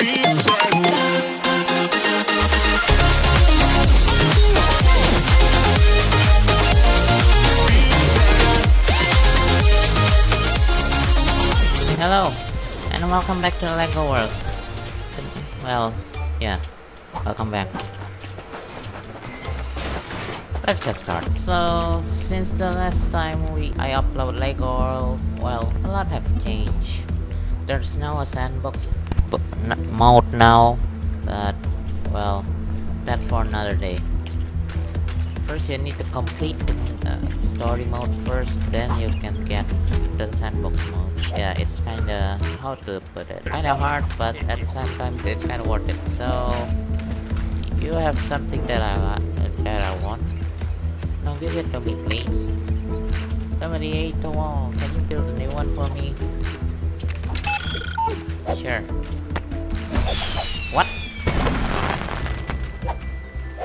Hello, and welcome back to LEGO Worlds. Well, yeah, welcome back. Let's get started. So, since the last time we I upload LEGO World, well, a lot have changed. There's now a sandbox mode now, but, well, that's for another day. First, you need to complete the uh, story mode first, then you can get the sandbox mode. Yeah, it's kinda, how to put it, kinda hard, but at the same time, it's kinda worth it. So, you have something that I li- that I want. Now give it to me, please. Somebody ate the wall. Can you build a new one for me? Sure. What?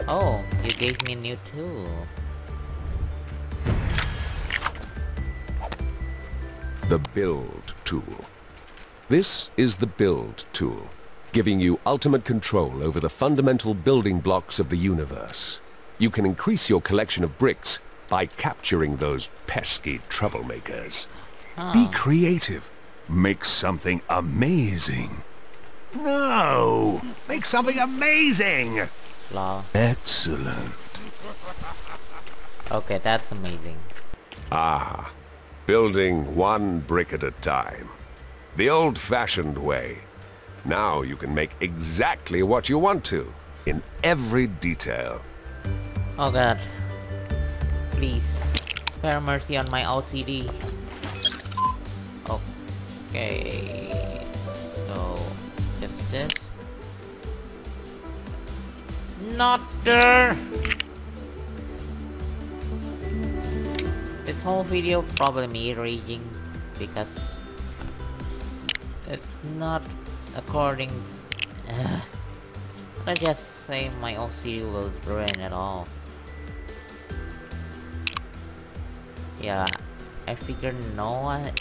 Oh, you gave me a new tool. The Build tool. This is the Build tool, giving you ultimate control over the fundamental building blocks of the universe. You can increase your collection of bricks by capturing those pesky troublemakers. Be creative. Make something amazing. No! Make something amazing! Lol. Excellent. Okay, that's amazing. Ah, building one brick at a time. The old-fashioned way. Now you can make exactly what you want to, in every detail. Oh god. Please, spare mercy on my OCD. Okay. So, just this. Not there! This whole video probably me raging because it's not according. Ugh. Let's just say my OCD will ruin it all. Yeah, I figured no one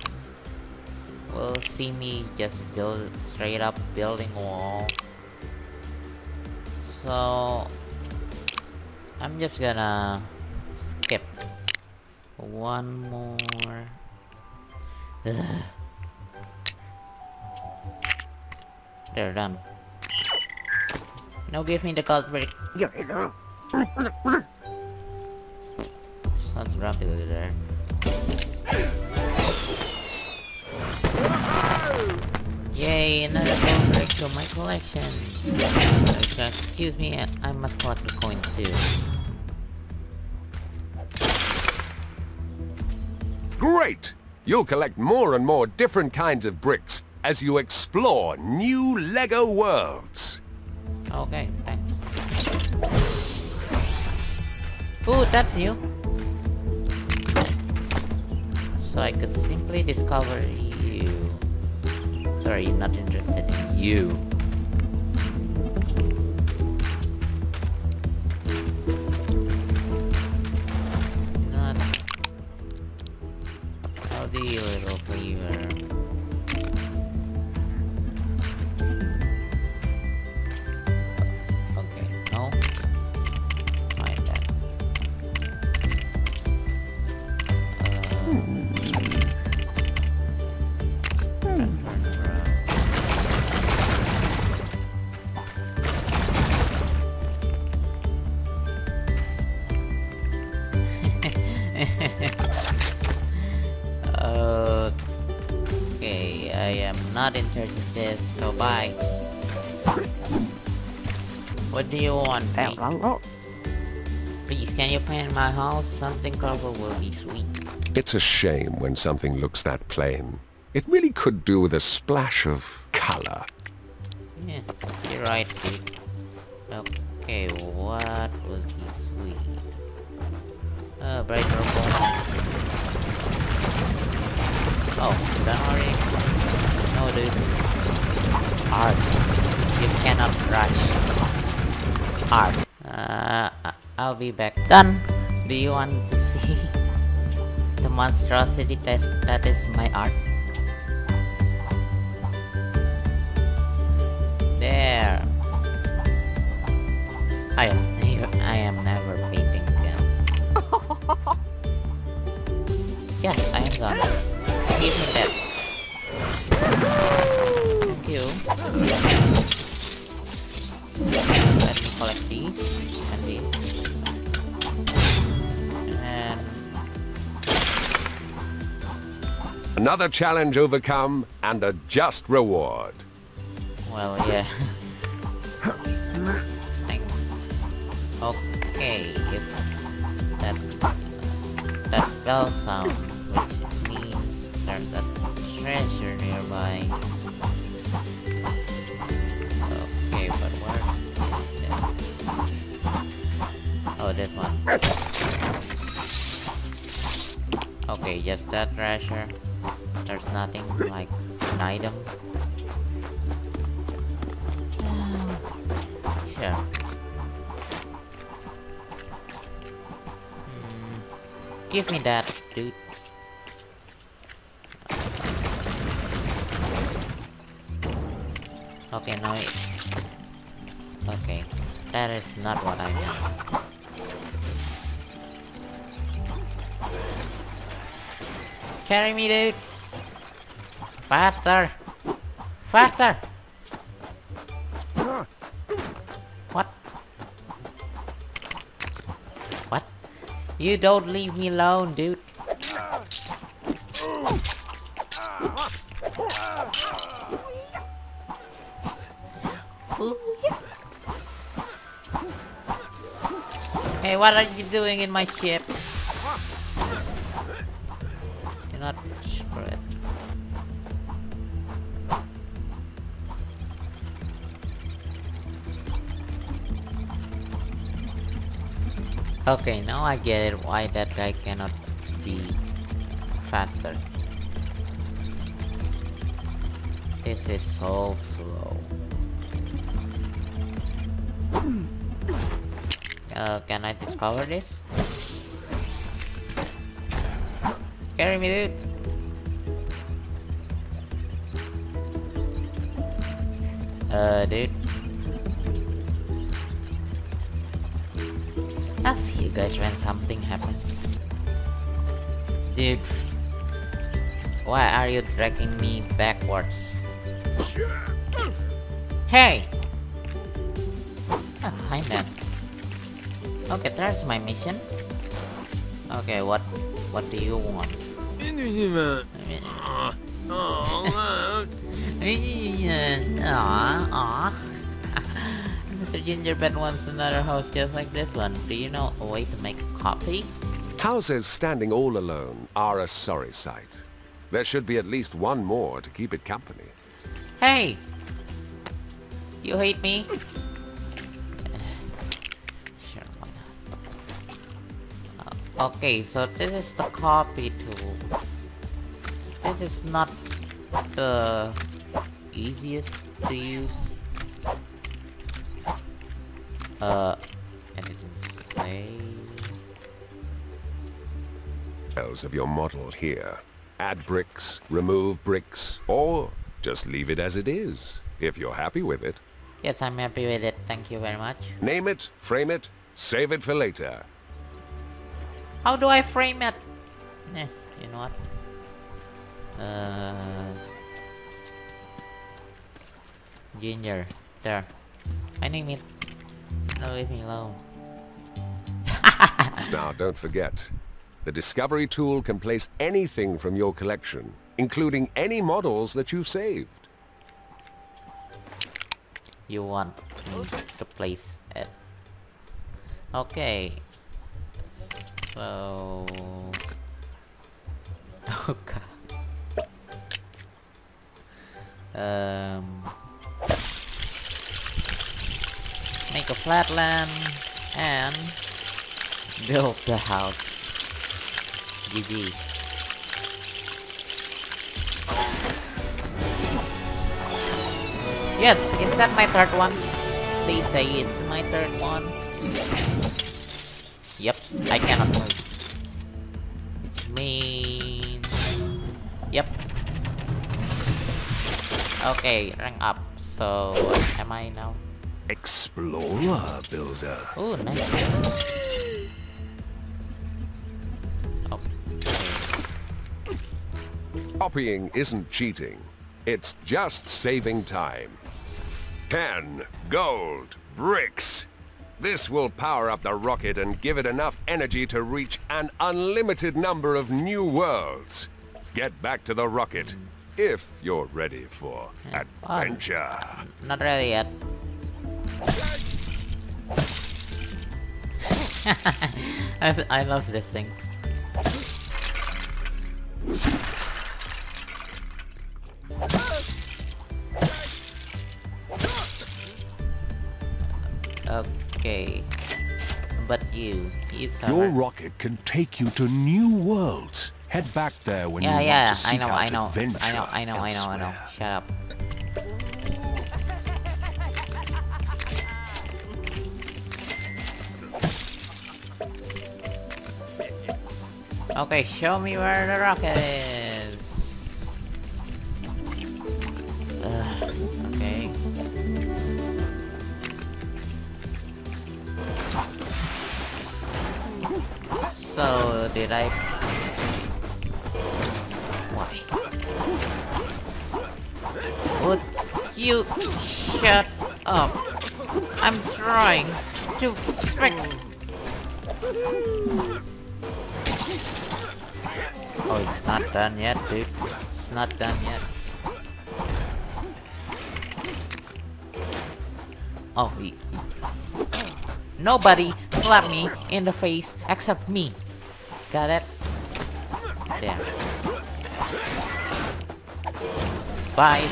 will see me just build straight up building wall. So I'm just gonna skip one more. Ugh. They're done. Now give me the brick. Sounds grumpy there. Yay, another brick to my collection. Excuse me, I- must collect the coins too. Great! You'll collect more and more different kinds of bricks as you explore new LEGO worlds. Okay, thanks. Ooh, that's new. So I could simply discover. Sorry, not interested in you. Want. Please, can you paint my house? Something colorful will be sweet. It's a shame when something looks that plain. It really could do with a splash of color. Yeah, you're right. Okay, what will be sweet? Uh, bright purple. Oh, done already? No, dude. Art. You cannot rush. Art. Uh, I'll be back. Done! Do you want to see the monstrosity test that is my art? There! I am, I am never painting again. Yes, I am gone. Give me that. Thank you and these. And Another challenge overcome and a just reward. well, yeah. Thanks. Okay, if that that bell sound, which means there's a treasure nearby. This one. Okay, just that treasure. There's nothing like an item. Sure. Hmm, Give me that, dude. Okay, no. it- Okay, that is not what I meant. Carry me, dude. Faster. Faster. What? What? You don't leave me alone, dude. Hey, what are you doing in my ship? Okay, now I get it why that guy cannot be faster. This is so slow. Uh, can I discover this? Carry me, dude. Uh, dude. Guys when something happens. Dude. Why are you dragging me backwards? Hey! Ah, hi man. Okay, there's my mission. Okay, what what do you want? Aw, aw. Mr. Gingerbread wants another house just like this one. Do you know a way to make a copy? Houses standing all alone are a sorry sight. There should be at least one more to keep it company. Hey! You hate me? sure, why not? Uh, okay, so this is the copy tool. This is not the easiest to use. Uh, and it didn't say. Of your model here. Add bricks, remove bricks, or just leave it as it is, if you're happy with it. Yes, I'm happy with it. Thank you very much. Name it, frame it, save it for later. How do I frame it? Eh, you know what? Uh, Ginger, there. I name it. No, leave me alone. Now, don't forget, the Discovery tool can place anything from your collection, including any models that you've saved. You want me to place it? Okay. So. Oh god. Um. Make a flatland and build the house. GG. Yes, is that my third one? Please say it's my third one. Yep, I cannot move. Means... Yep. Okay, rank up. So, am I now? Explorer builder. Oh, nice. Okay. Copying isn't cheating. It's just saving time. pen, gold, bricks. This will power up the rocket and give it enough energy to reach an unlimited number of new worlds. Get back to the rocket if you're ready for adventure. Not really yet. I I love this thing. Okay. But you, you Your rocket can take you to new worlds. Head back there when Yeah, you yeah, want to I seek know, out I know, adventure I know, I know, I know, I know. elsewhere. Shut up. Okay, show me where the rocket is. Ugh, okay. So, did I why? Would you shut up? I'm trying to fix. Oh, it's not done yet, dude. It's not done yet. Oh, y- y- nobody slapped me in the face except me. Got it? There. Bye.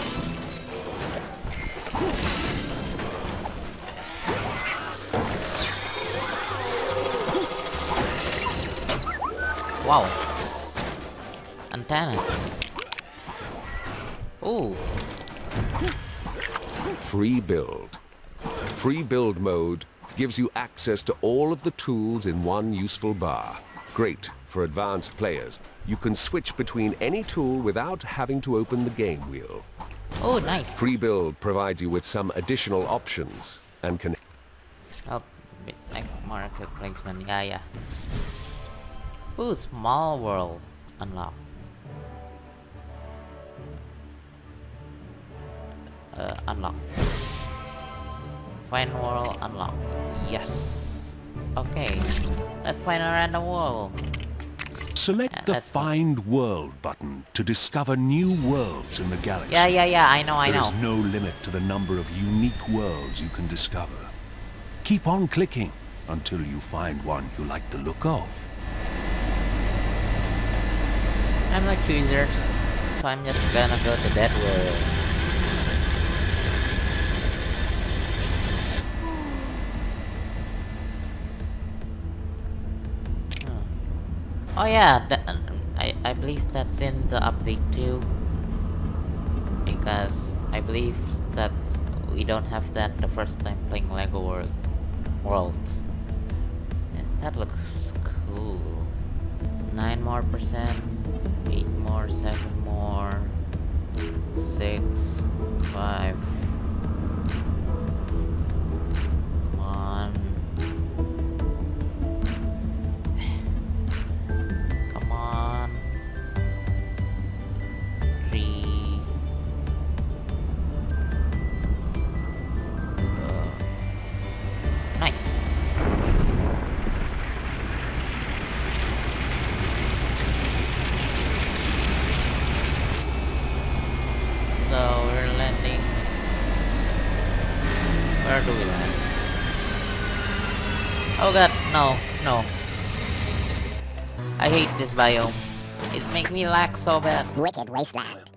Wow. Antennas. Ooh. Free build. Free build mode gives you access to all of the tools in one useful bar. Great for advanced players. You can switch between any tool without having to open the game wheel. Oh, nice. Free build provides you with some additional options and can Oh, bit like more quick placement. Yeah, yeah. Ooh, small world unlocked. Uh, unlock. Find world unlock. Yes. Okay. Let's find around the world. Select Yeah, the. Find World button to discover new worlds in the galaxy. Yeah, yeah, yeah. I know, I There know. is no limit to the number of unique worlds you can discover. Keep on clicking until you find one you like the look of. I'm like choosers, so I'm just gonna go to that world. Oh yeah, that, I, I believe that's in the update too. Because I believe that we don't have that the first time playing LEGO World. Worlds. That looks cool. 9 more percent, 8 more, 7 more, 6, 5, Oh god, no, no. I hate this biome. It makes me lag so bad. Wicked Wasteland.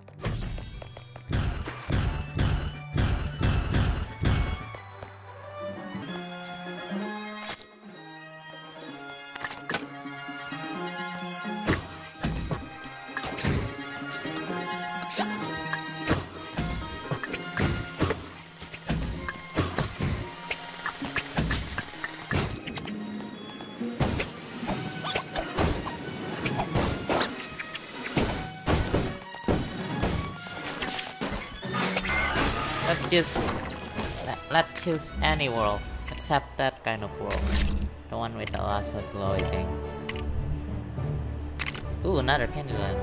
Let's just... Let's choose any world. Except that kind of world. The one with the laser glowy thing. Ooh, another Candyland.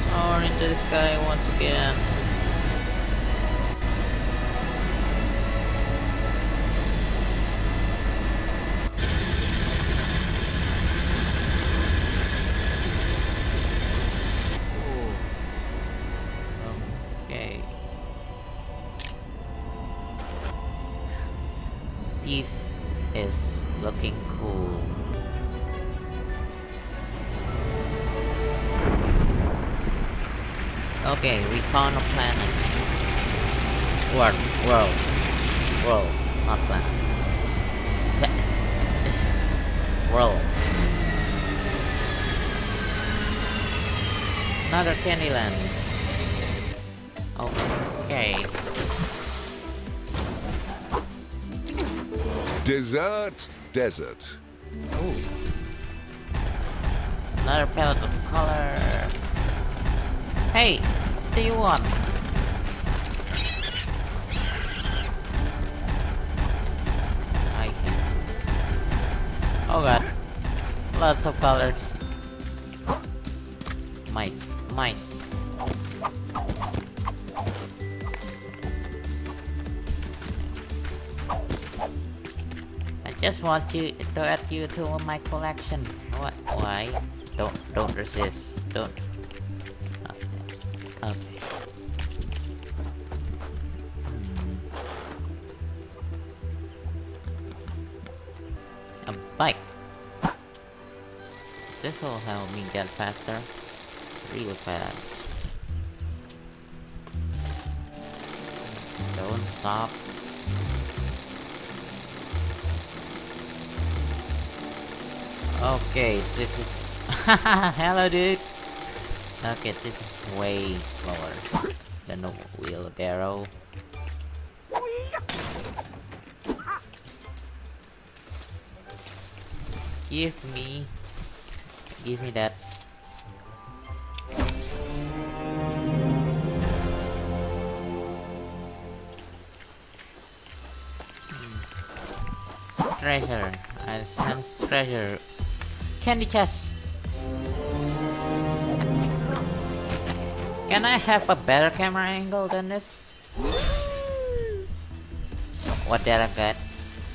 Soaring to the sky once again. This is looking cool. Okay, we found a planet. World, worlds, worlds, not planet. Pla- worlds. Another Candyland. Okay. Desert desert. Oh. Another palette of color. Hey, what do you want? I can. Oh god. Lots of colors. Mice. Mice. Just want you to add you to my collection. What? Why? Don't don't resist. Don't. Okay. okay. Hmm. A bike. This will help me get faster. Real fast. Don't stop. Okay, this is. Hello, dude. Okay, this is way slower than a wheelbarrow. Give me. Give me that. Hmm. Treasure. I sense treasure. Candy chest. Can I have a better camera angle than this? What did I get?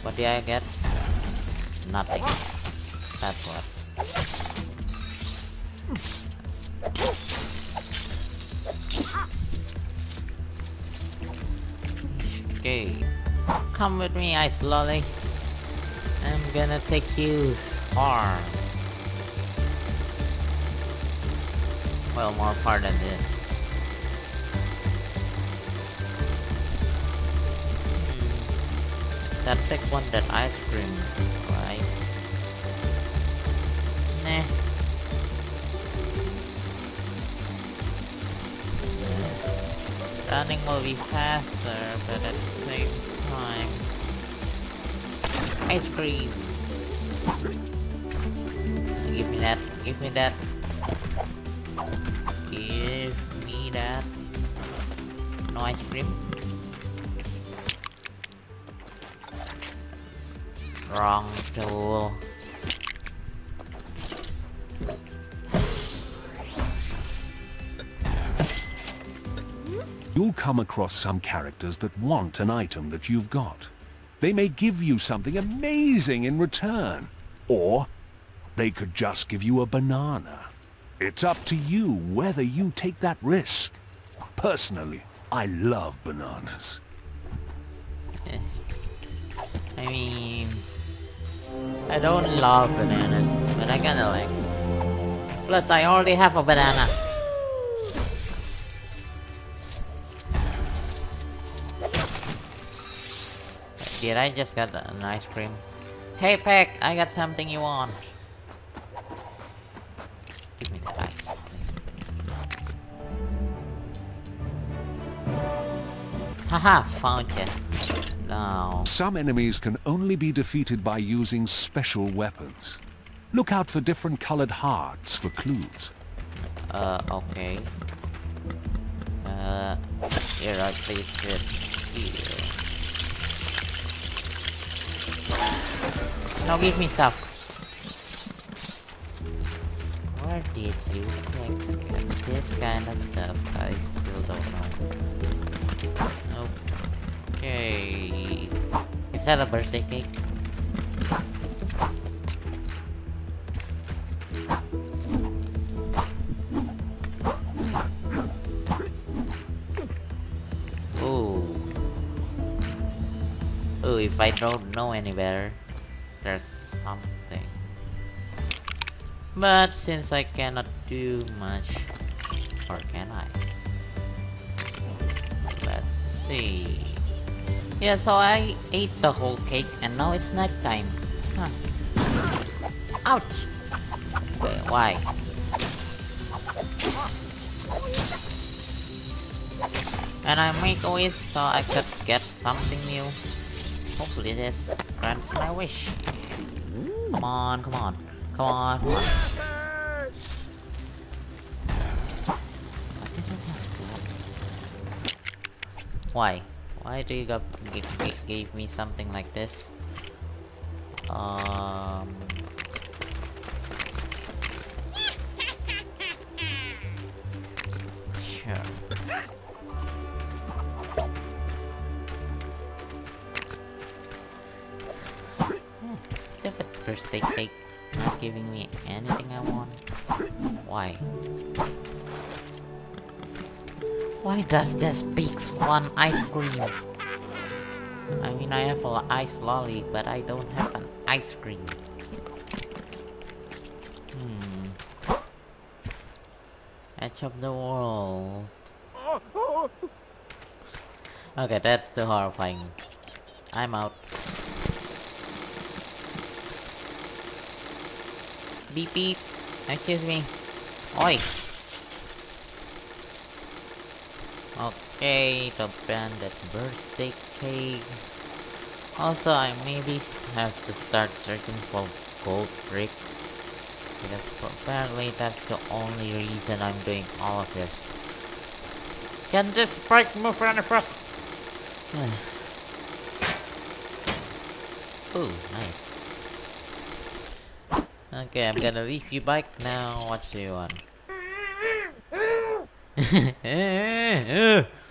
What did I get? Nothing. That's what. Okay. Come with me, Ice Lolly. I'm gonna take you far. Well, more part than this. Hmm. That big one, that ice cream, right? Nah. Running will be faster, but at the same time... Ice cream! Give me that, give me that. That. No ice cream. Wrong tool. You'll come across some characters that want an item that you've got. They may give you something amazing in return. Or they could just give you a banana. It's up to you whether you take that risk. Personally, I love bananas. I mean... I don't love bananas, but I kinda like Plus, I already have a banana. Did I just get an ice cream? Hey Peck, I got something you want. Haha, found you. No. Some enemies can only be defeated by using special weapons. Look out for different colored hearts for clues. Uh, okay. Uh, here I place it here. Now give me stuff. Where did you get this kind of stuff? I still don't know. Okay. Is that a birthday cake? If I don't know any better, there's something. But since I cannot do much, or can I? See. Yeah, so I ate the whole cake and now it's night time. Huh. Ouch! Why? And I make a wish so I could get something new. Hopefully this grants my wish. Come on, come on, come on. Come on. Why? Why do you give, me something like this? Um. Sure. Stupid birthday cake. Not giving me anything I want. Why? Why does this pigs want ice cream? I mean, I have an ice lolly, but I don't have an ice cream. Hmm. Edge of the world. Okay, that's too horrifying. I'm out. Beep beep. Excuse me. Oi. Okay, the branded birthday cake. Also, I maybe have to start searching for gold bricks. Because apparently that's the only reason I'm doing all of this. Can this sprite move around first? Ooh, nice. Okay, I'm gonna leave you bike now. What do you want?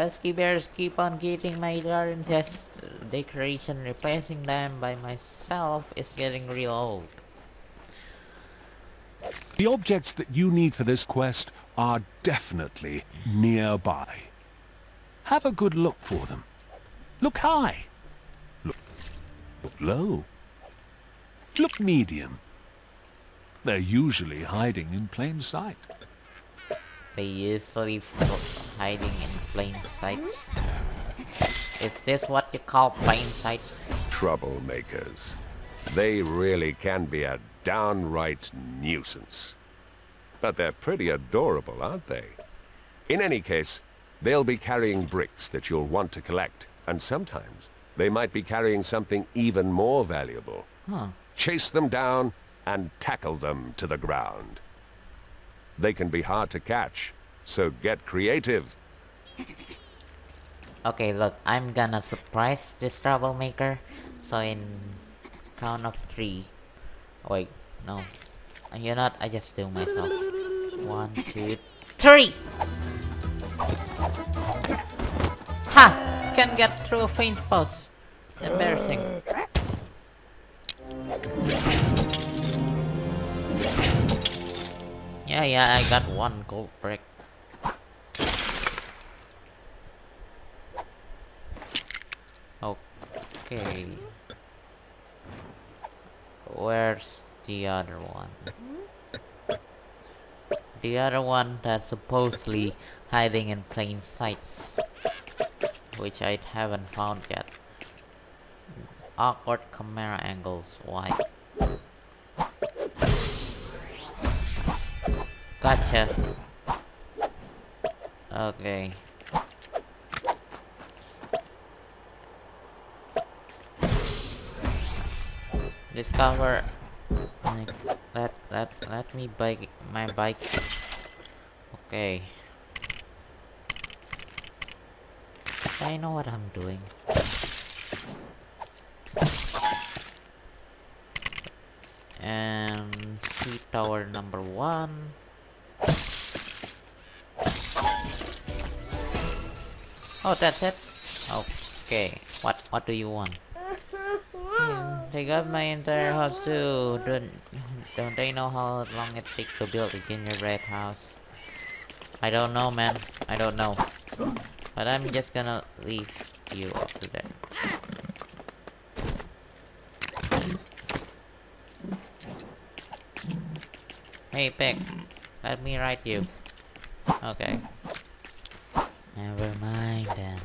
Pesky bears keep on getting my garden test decoration. Replacing them by myself is getting real old. The objects that you need for this quest are definitely nearby. Have a good look for them. Look high. Look, look low. Look medium. They're usually hiding in plain sight. They usually hiding in plain sight. Is this what you call plain sights? Troublemakers. They really can be a downright nuisance. But they're pretty adorable, aren't they? In any case, they'll be carrying bricks that you'll want to collect, and sometimes they might be carrying something even more valuable. Huh. Chase them down and tackle them to the ground. They can be hard to catch, so get creative. Okay, look, I'm gonna surprise this troublemaker. So in count of three. Wait, no. You're not, I just do myself. One, two, three! Ha! Can get through a faint pulse. Embarrassing. Yeah, yeah, I got one gold brick. Okay. Where's the other one? The other one that's supposedly hiding in plain sights. Which I haven't found yet. Awkward camera angles, why? Gotcha. Okay. Discover. Let let let me bike my bike. Okay. I know what I'm doing. And see tower number one. Oh, that's it. Okay. What What do you want? Yeah, they got my entire house too. Don't Don't they know how long it takes to build a gingerbread house? I don't know, man. I don't know. But I'm just gonna leave you up to there. Hey, Pick. Let me write you. Okay. Never mind then.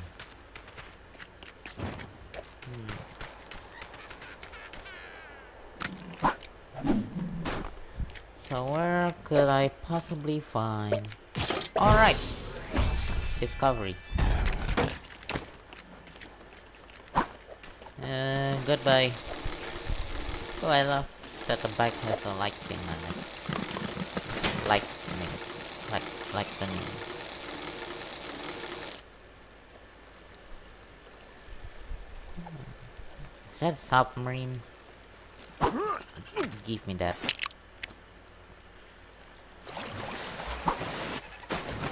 So where could I possibly find... Alright! Discovery. Uh, goodbye. Oh, I love that the bike has a light thing on it. Lightning. Like, lightning. Is that submarine? Give me that.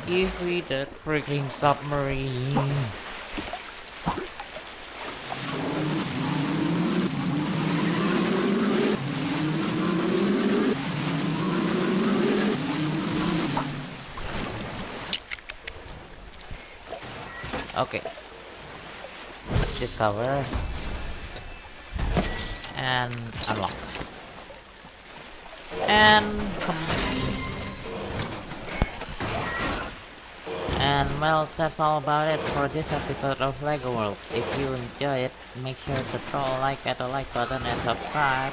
Give me that freaking submarine. Okay. Discover. And unlock. And. And well, that's all about it for this episode of LEGO World. If you enjoy it, make sure to throw a like at the like button and subscribe.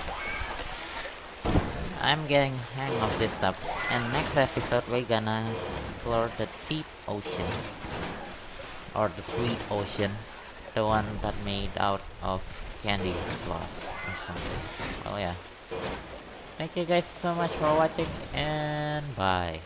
I'm getting hang of this stuff. And next episode, we're gonna explore the deep ocean or the sweet ocean the one that made out of candy floss or something. Well, yeah. Thank you guys so much for watching, and bye.